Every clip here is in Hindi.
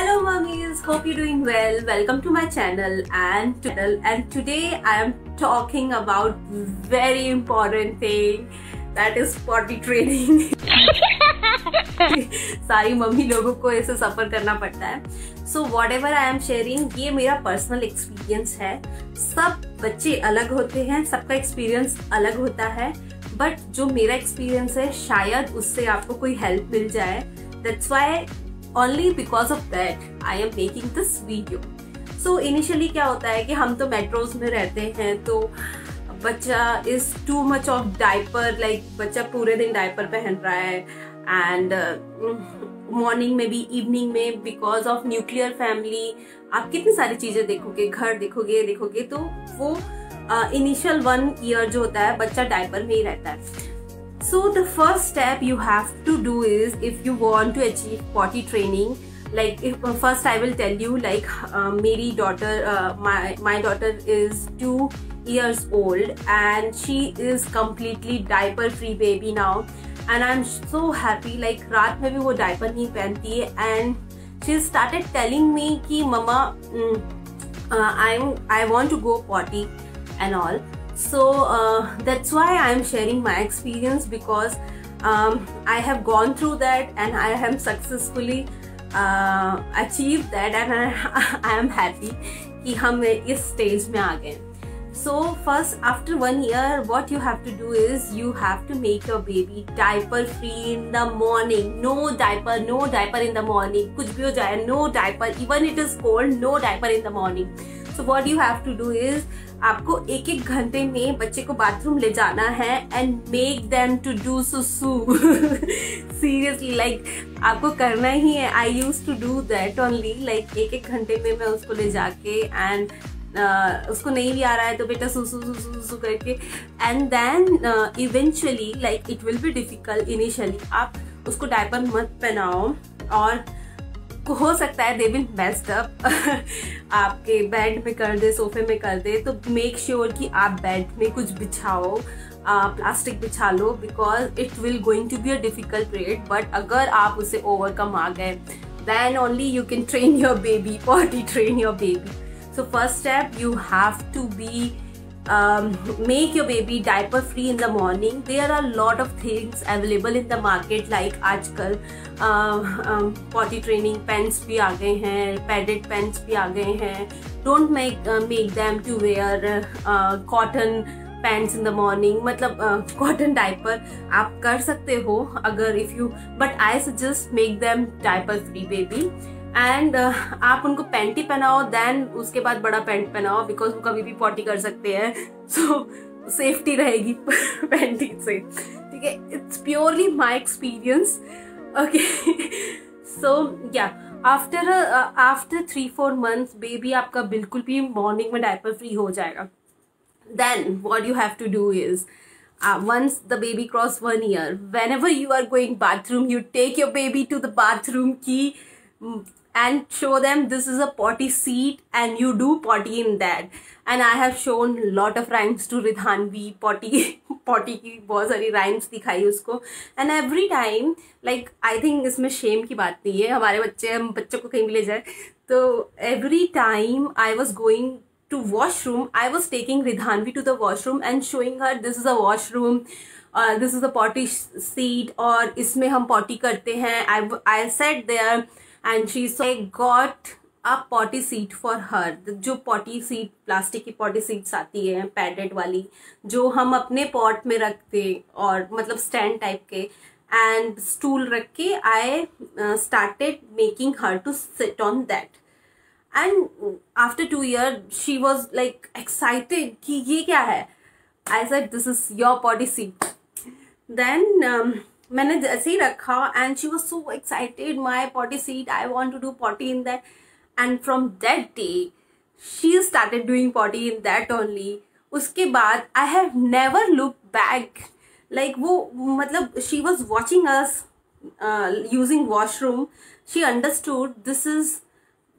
Hello mummies, hope you're doing well. Welcome to my channel and channel and today I am talking about very important thing that is potty training. सारी मम्मी लोगों को ऐसे सफ़र करना पड़ता है so whatever I am sharing ये मेरा पर्सनल एक्सपीरियंस है सब बच्चे अलग होते हैं सबका एक्सपीरियंस अलग होता है बट जो मेरा एक्सपीरियंस है शायद उससे आपको कोई हेल्प मिल जाए that's why only because of that I am making this video so initially क्या होता है कि हम तो मेट्रोज में रहते हैं तो बच्चा is too much of diaper like बच्चा पूरे दिन डाइपर पहन रहा है एंड मॉर्निंग uh, में भी इवनिंग में बिकॉज़ ऑफ़ न्यूक्लियर फैमिली आप कितनी सारी चीज़ें देखोगे घर देखोगे देखोगे तो वो इनिशियल वन ईयर जो होता है बच्चा डाइपर में ही रहता है। So the first step you have to do is if you want to achieve potty training, like if uh, first I will tell you like uh, Mary daughter, uh, my my daughter is two years old and she is completely diaper free baby now and I'm so happy like रात में भी वो diaper नहीं पहनती है and she started telling me कि mama mm, uh, I'm I want to go potty and all So uh, that's why i'm sharing my experience because um, i have gone through that and i have successfully uh, achieved that and I, I am happy कि हम इस स्टेज में आ गए so first after one year what you have to do is you have to make your baby diaper free in the morning no diaper no diaper in the morning kuch bhi ho jaye no diaper even it is cold no diaper in the morning so what you have to do is आपको एक एक घंटे में बच्चे को बाथरूम ले जाना है and make them to do सुसु सीरियसली लाइक आपको करना ही है. I use to do that only like एक एक घंटे में मैं उसको ले जाके एंड uh, उसको नहीं भी आ रहा है तो बेटा सुसु सुसु सुसु करके. And then eventually like it will be difficult initially आप उसको डायपर मत पहनाओ और हो सकता है दे विल बेस्ट अप आपके बेड में कर दे सोफे में कर दे तो मेक श्योर sure कि आप बेड में कुछ बिछाओ प्लास्टिक बिछा लो because it will going to be a difficult period but अगर आप उसे ओवरकम आ गए then only you can train your baby potty train your baby so first step you have to be um, make your baby diaper free in the morning there are a lot of things available in the market like आजकल uh, um, potty training pants भी आ गए हैं padded pants भी आ गए हैं don't make uh, make them to wear uh, cotton pants in the morning मतलब कॉटन uh, डाइपर आप कर सकते हो अगर if you but I suggest make them diaper free baby and uh, आप उनको पैंट ही पहनाओ देन उसके बाद बड़ा पैंट पहनाओ बिकॉज़ वो कभी भी पॉटी कर सकते हैं। सो सेफ्टी रहेगी पैंटी से। ठीक है it's purely my experience okay so या after after three four months baby आपका बिल्कुल भी मॉर्निंग में डायपर फ्री हो जाएगा। Then what you have to do is Uh, once the baby cross one year whenever you are going bathroom you take your baby to the bathroom key and show them this is a potty seat and you do potty in that and I have shown lot of rhymes to Ridhanvi potty potty की बहुत सारी rhymes दिखाई उसको and every time like I think इसमें shame की बात नहीं है हमारे बच्चे हम बच्चों को कहीं भी ले जाए तो every time I was going to washroom I was taking Ridhanvi to the washroom and showing her this is a washroom uh, this is a potty seat और इसमें हम potty करते हैं I I said there and she so got a potty seat for her जो पॉटी सीट प्लास्टिक की पॉटी सीट्स आती है पैडेड वाली, जो हम अपने पॉट में रखते और मतलब स्टैंड टाइप के एंड स्टूल रख के I started making her to sit on that and after two year she was like excited कि ये क्या है? I said this is your potty seat then मैंने जैसे ही रखा and she was so excited my potty seat I want to do potty in that and from that day she started doing potty in that only उसके बाद I have never look back like वो मतलब she was watching us using washroom she understood this is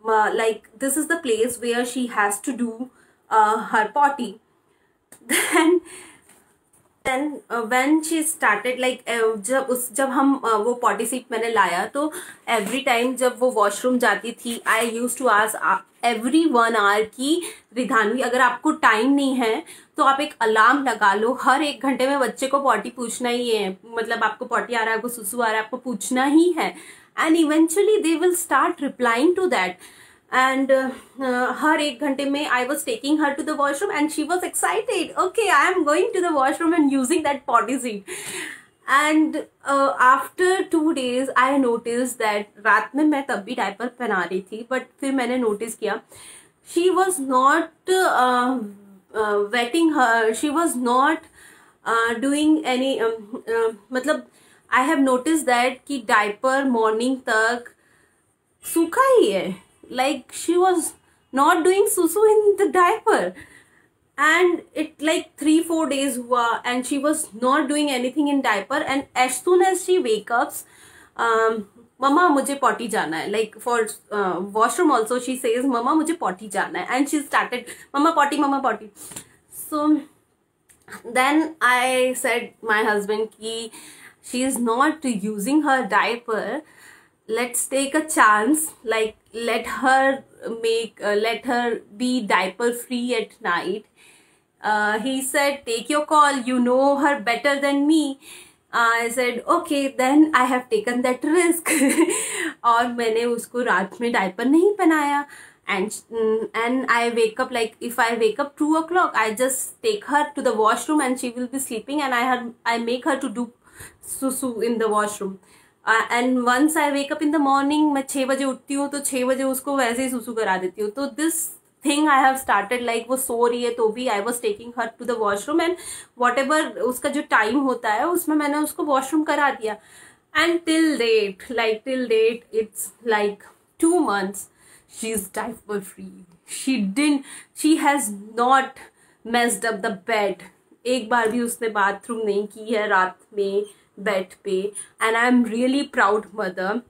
this is the place where she has to do uh, her potty. Then then when she started like जब उस जब हम uh, वो पॉटी सीट मैंने लाया तो एवरी टाइम जब वो वॉशरूम जाती थी I use to ask every one hour की रिधानवी अगर आपको टाइम नहीं है तो आप एक अलार्म लगा लो। हर एक घंटे में बच्चे को पॉटी पूछना ही है। मतलब आपको पॉटी आ रहा है आपको सुसु आ रहा है आपको पूछना ही है. And eventually they will start replying to that and हर एक घंटे में I was taking her to the washroom and she was excited okay I am going to the washroom and using that potty seat and after two days I notice that रात में मैं तब भी डायपर पहना रही थी बट फिर मैंने नोटिस किया she was not wetting her she was not doing any मतलब आई हैव नोटिस दैट कि डायपर मॉर्निंग तक सूखा ही है। like she was not doing susu in the diaper. And it like three four days were and she was not doing anything in diaper. And as soon as she wakes up um mama mujhe potty jana hai. Like for uh, washroom also she says mama mujhe potty jana hai. And she started mama potty mama potty. So then i said my husband ki she is not using her diaper. Let's take a chance like let her make uh, let her be diaper free at night uh, he said take your call you know her better than me I said okay then I have taken that risk और मैंने उसको रात में डायपर नहीं पहनाया and and I wake up like if I wake up two o'clock I just take her to the washroom and she will be sleeping and I have I make her to do susu in the washroom and once I wake up in the morning मैं छः बजे उठती हूँ तो छः बजे उसको वैसे ही सुसु करा देती हूँ। तो this thing I have started like वो सो रही है तो भी I was taking her to the washroom and whatever उसका जो टाइम होता है, उसमें मैंने उसको वॉशरूम करा दिया। And till date like till date it's like two months she is diaper free she didn she has not messed up the bed एक बार भी उसने बाथरूम नहीं की है रात में। बेड पे and I am really proud mother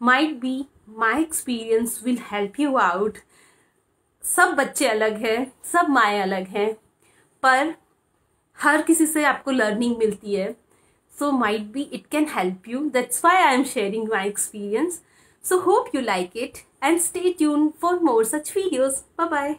might be my experience will help you out सब बच्चे अलग हैं, सब माएँ अलग हैं, पर हर किसी से आपको लर्निंग मिलती है। So might be it can help you that's why I am sharing my experience so hope you like it and stay tune for more such videos bye bye